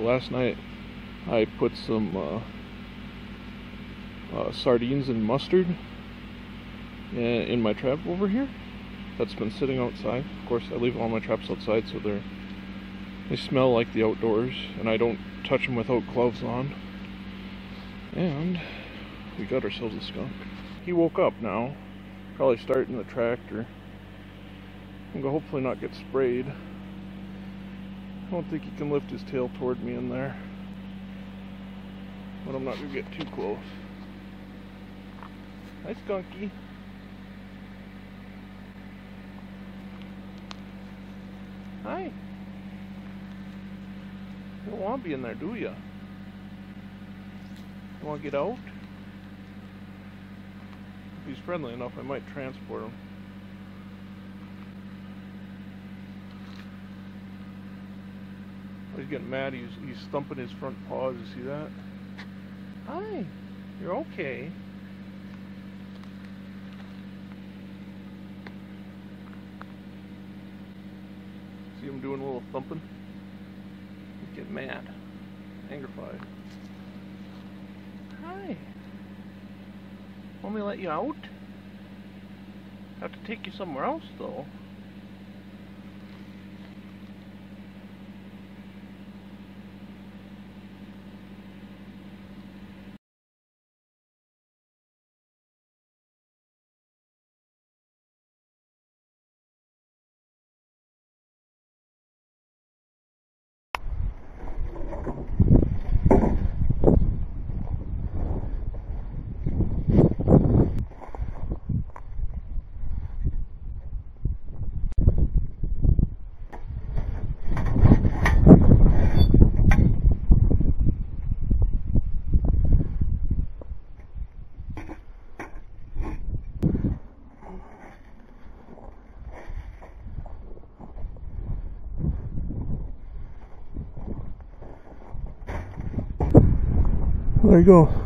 Last night I put some uh, uh, sardines and mustard in my trap over here. That's been sitting outside. Of course, I leave all my traps outside so they're they smell like the outdoors, and I don't touch them without gloves on. And we got ourselves a skunk. He woke up now, probably starting the tractor. I'm gonna hopefully not get sprayed. I don't think he can lift his tail toward me in there. But I'm not gonna get too close. Hi, Skunky. Hi. You don't want to be in there, do you? You want to get out? If he's friendly enough, I might transport him. Oh, he's getting mad. He's he's thumping his front paws. You see that? Hi. You're okay. See him doing a little thumping? He's getting mad. Angrified. Hi. Want me to let you out? Have to take you somewhere else though. There you go.